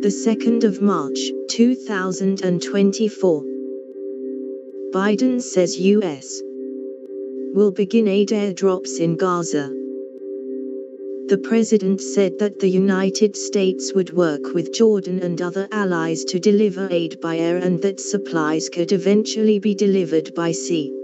the 2nd of March, 2024. Biden says US will begin aid airdrops in Gaza. The president said that the United States would work with Jordan and other allies to deliver aid by air and that supplies could eventually be delivered by sea.